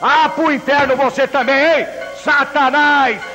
Ah, pro inferno você também, hein? Satanás!